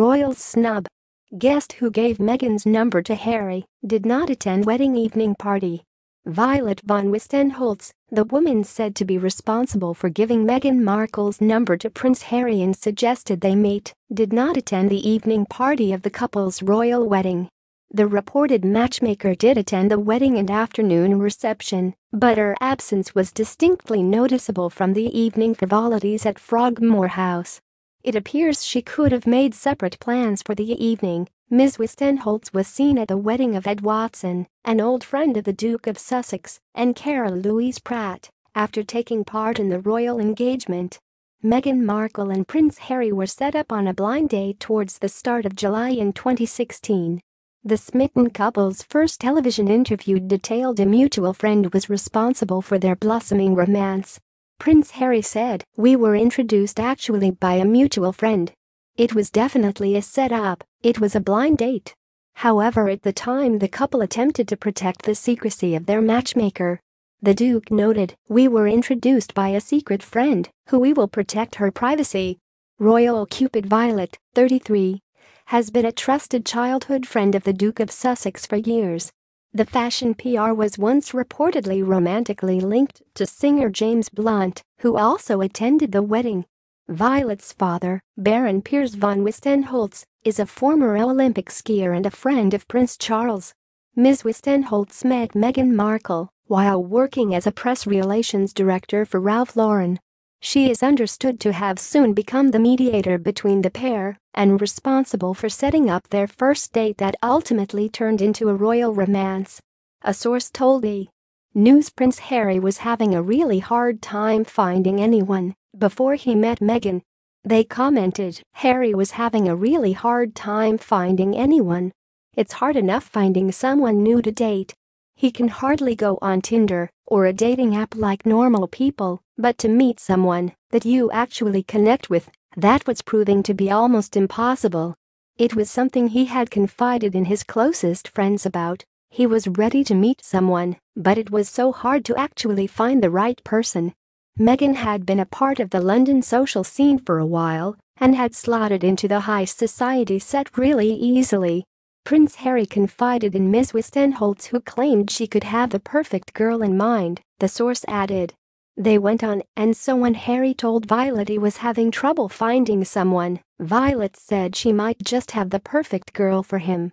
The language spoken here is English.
Royal snub. Guest who gave Meghan's number to Harry did not attend wedding evening party. Violet von Westenholz, the woman said to be responsible for giving Meghan Markle's number to Prince Harry and suggested they meet, did not attend the evening party of the couple's royal wedding. The reported matchmaker did attend the wedding and afternoon reception, but her absence was distinctly noticeable from the evening frivolities at Frogmore House. It appears she could have made separate plans for the evening. Ms. Westenholz was seen at the wedding of Ed Watson, an old friend of the Duke of Sussex, and Carol Louise Pratt, after taking part in the royal engagement. Meghan Markle and Prince Harry were set up on a blind date towards the start of July in 2016. The smitten couple's first television interview detailed a mutual friend was responsible for their blossoming romance. Prince Harry said, We were introduced actually by a mutual friend. It was definitely a setup, it was a blind date. However at the time the couple attempted to protect the secrecy of their matchmaker. The Duke noted, We were introduced by a secret friend, who we will protect her privacy. Royal Cupid Violet, 33, has been a trusted childhood friend of the Duke of Sussex for years. The fashion PR was once reportedly romantically linked to singer James Blunt, who also attended the wedding. Violet's father, Baron Piers von Westenholz, is a former Olympic skier and a friend of Prince Charles. Ms. Westenholz met Meghan Markle while working as a press relations director for Ralph Lauren. She is understood to have soon become the mediator between the pair and responsible for setting up their first date that ultimately turned into a royal romance. A source told E! News Prince Harry was having a really hard time finding anyone before he met Meghan. They commented Harry was having a really hard time finding anyone. It's hard enough finding someone new to date. He can hardly go on Tinder or a dating app like normal people, but to meet someone that you actually connect with, that was proving to be almost impossible. It was something he had confided in his closest friends about. He was ready to meet someone, but it was so hard to actually find the right person. Meghan had been a part of the London social scene for a while and had slotted into the high society set really easily. Prince Harry confided in Ms. Westenholz who claimed she could have the perfect girl in mind, the source added. They went on, and so when Harry told Violet he was having trouble finding someone, Violet said she might just have the perfect girl for him.